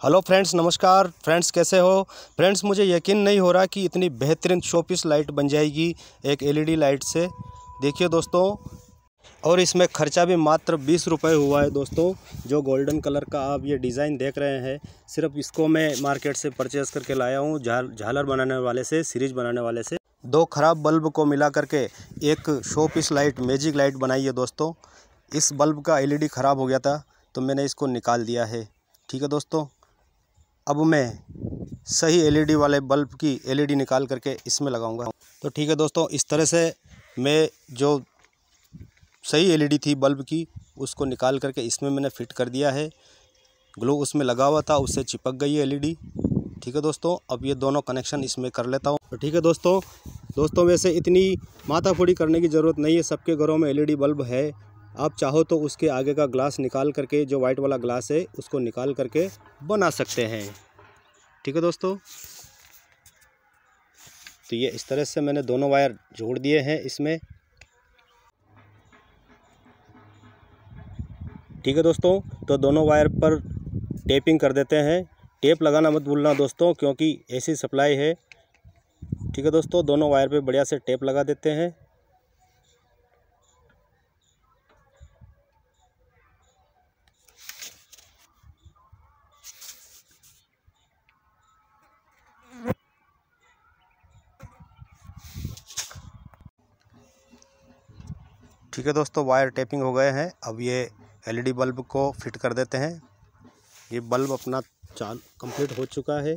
Hello friends, नमस्कार। Friends, कैसे हो? फ्रेंड्स, मुझे यकीन नहीं हो रहा कि इतनी बेहतरीन शोपीस लाइट बन जाएगी एक एलईडी लाइट से। देखिए दोस्तों, और इसमें ख़र्चा भी मात्र बीस रुपये हुआ है दोस्तों, जो गोल्डन कलर का आप ये डिज़ाइन देख रहे हैं। सिर्फ़ इसको मैं मार्केट से परचेज़ करके लाया हूँ, झाल, झालर बनाने वाले से, सीरीज़ बनाने वाले से। दो ख़राब बल्ब को मिला करके एक शो लाइट, मैजिक लाइट बनाई है दोस्तों। इस बल्ब का एलईडी ख़राब हो गया था तो मैंने इसको निकाल दिया है। ठीक है दोस्तों अब मैं सही एलईडी वाले बल्ब की एलईडी निकाल करके इसमें लगाऊँगा। तो ठीक है दोस्तों, इस तरह से मैं जो सही एलईडी थी बल्ब की, उसको निकाल करके इसमें मैंने फ़िट कर दिया है। ग्लो उसमें लगा हुआ था, उससे चिपक गई है एलईडी ठीक है दोस्तों, अब ये दोनों कनेक्शन इसमें कर लेता हूँ। तो ठीक है दोस्तों दोस्तों वैसे इतनी माथाफोड़ी करने की ज़रूरत नहीं है, सबके घरों में एलईडी बल्ब है। आप चाहो तो उसके आगे का ग्लास निकाल करके, जो वाइट वाला ग्लास है, उसको निकाल करके बना सकते हैं। ठीक है दोस्तों? तो ये इस तरह से मैंने दोनों वायर जोड़ दिए हैं इसमें। ठीक है दोस्तों? तो दोनों वायर पर टेपिंग कर देते हैं। टेप लगाना मत भूलना दोस्तों, क्योंकि ऐसी सप्लाई है। ठीक है दोस्तों? दोनों वायर पे बढ़िया से टेप लगा देते हैं। ठीक है दोस्तों वायर टेपिंग हो गए हैं। अब ये एलईडी बल्ब को फिट कर देते हैं। ये बल्ब अपना चाल कंप्लीट हो चुका है।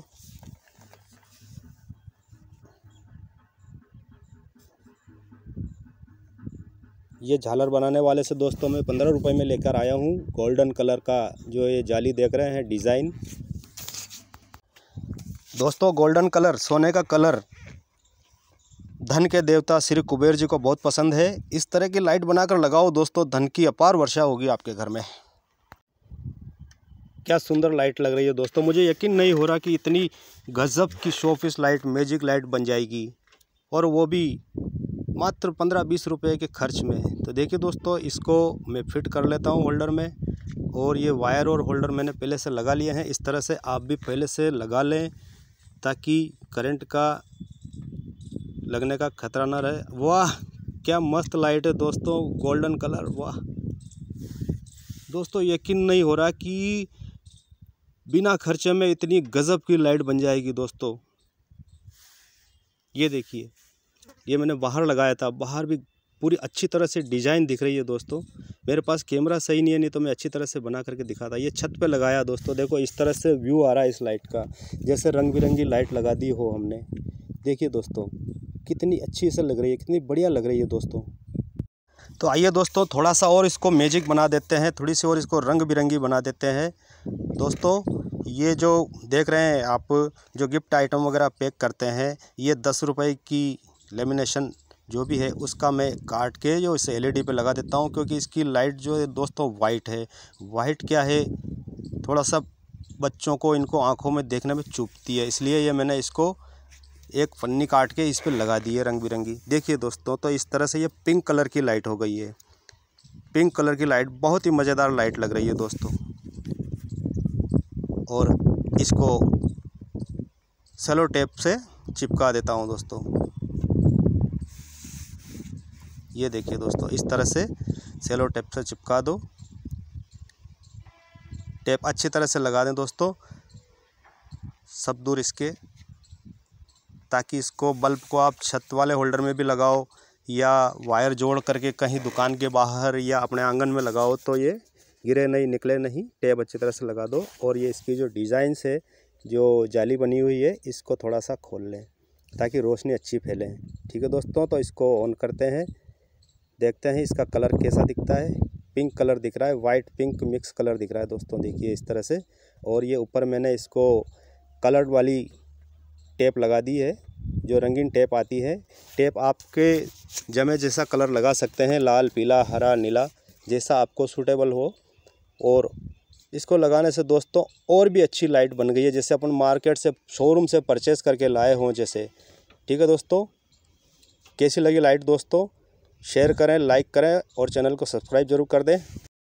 ये झालर बनाने वाले से दोस्तों मैं पंद्रह रुपए में लेकर आया हूँ। गोल्डन कलर का जो ये जाली देख रहे हैं डिज़ाइन दोस्तों गोल्डन कलर सोने का कलर धन के देवता श्री कुबेर जी को बहुत पसंद है। इस तरह की लाइट बनाकर लगाओ दोस्तों, धन की अपार वर्षा होगी आपके घर में। क्या सुंदर लाइट लग रही है दोस्तों। मुझे यकीन नहीं हो रहा कि इतनी गज़ब की शोफिस लाइट, मैजिक लाइट बन जाएगी। और वो भी मात्र पंद्रह बीस रुपये के खर्च में। तो देखिए दोस्तों, इसको मैं फिट कर लेता हूँ होल्डर में। और ये वायर और होल्डर मैंने पहले से लगा लिए हैं। इस तरह से आप भी पहले से लगा लें ताकि करंट का लगने का खतरा ना रहे। वाह, क्या मस्त लाइट है दोस्तों गोल्डन कलर वाह। दोस्तों, यकीन नहीं हो रहा कि बिना खर्चे में इतनी गज़ब की लाइट बन जाएगी दोस्तों। ये देखिए, ये मैंने बाहर लगाया था, बाहर भी पूरी अच्छी तरह से डिज़ाइन दिख रही है दोस्तों। मेरे पास कैमरा सही नहीं है, नहीं तो मैं अच्छी तरह से बना करके दिखाता। ये छत पे लगाया दोस्तों, देखो इस तरह से व्यू आ रहा है इस लाइट का, जैसे रंग बिरंगी लाइट लगा दी हो हमने। देखिए दोस्तों कितनी अच्छी से लग रही है, कितनी बढ़िया लग रही है दोस्तों। तो आइए दोस्तों थोड़ा सा और इसको मैजिक बना देते हैं थोड़ी सी और इसको रंग बिरंगी बना देते हैं। दोस्तों, ये जो देख रहे हैं आप, जो गिफ्ट आइटम वगैरह पैक करते हैं, ये दस रुपये की लेमिनेशन जो भी है, उसका मैं काट के जो इसे एलईडी पे लगा देता हूँ, क्योंकि इसकी लाइट जो है दोस्तों वाइट है। वाइट क्या है? थोड़ा सा बच्चों को इनको आँखों में देखने में चुपती है, इसलिए ये मैंने इसको एक पन्नी काट के इस पर लगा दी है रंग बिरंगी देखिए दोस्तों तो इस तरह से ये पिंक कलर की लाइट हो गई है। पिंक कलर की लाइट, बहुत ही मज़ेदार लाइट लग रही है दोस्तों। और इसको सेलो टेप से चिपका देता हूँ दोस्तों। ये देखिए दोस्तों, इस तरह से सेलो टेप से चिपका दो। टेप अच्छी तरह से लगा दें दोस्तों। सब दूर इसके ताकि इसको बल्ब को आप छत वाले होल्डर में भी लगाओ या वायर जोड़ करके कहीं दुकान के बाहर या अपने आँगन में लगाओ तो ये गिरे नहीं, निकले नहीं। टेप अच्छी तरह से लगा दो और ये इसकी जो डिज़ाइंस है, जो जाली बनी हुई है, इसको थोड़ा सा खोल लें ताकि रोशनी अच्छी फैले। ठीक है दोस्तों तो इसको ऑन करते हैं। देखते हैं इसका कलर कैसा दिखता है। पिंक कलर दिख रहा है, वाइट पिंक मिक्स कलर दिख रहा है दोस्तों, देखिए इस तरह से। और ये ऊपर मैंने इसको कलर्ड वाली टेप लगा दी है, जो रंगीन टेप आती है। टेप आपके जमे जैसा कलर लगा सकते हैं, लाल, पीला, हरा, नीला, जैसा आपको सूटेबल हो। और इसको लगाने से दोस्तों और भी अच्छी लाइट बन गई है, जैसे अपन मार्केट से शोरूम से परचेज़ करके लाए हों जैसे। ठीक है दोस्तों? कैसी लगी लाइट दोस्तों? शेयर करें लाइक करें और चैनल को सब्सक्राइब ज़रूर कर दें।